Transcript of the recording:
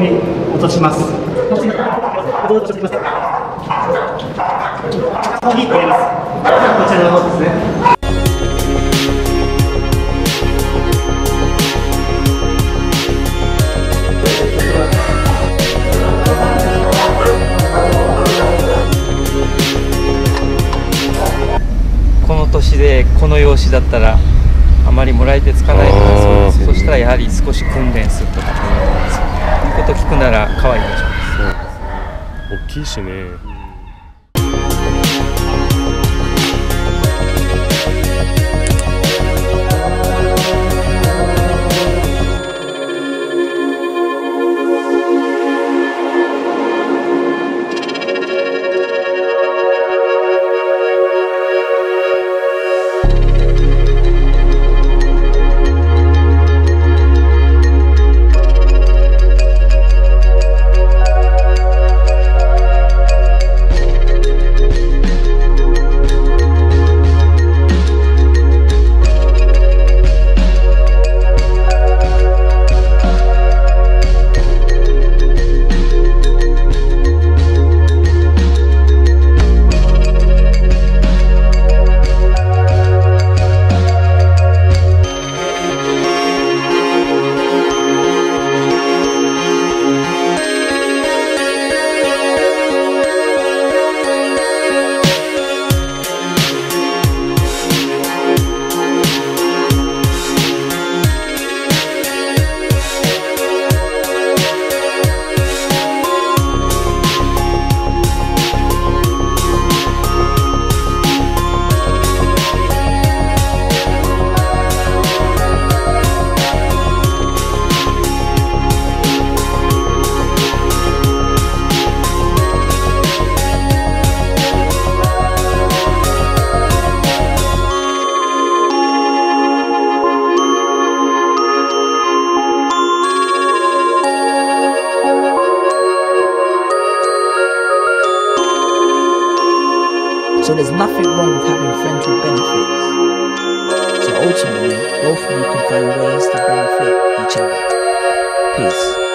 に落とします。落とします。落とします。ここに入れます。こちらの方ですね。この年でこの容姿だったらあまりもらい手つかないからそうですそしたらやはり少し訓練するとか。いうこと聞くなら可愛いでしょ。大きいしね。So there's nothing wrong with having friends with benefits. So ultimately, both of you can find ways to benefit each other. Peace.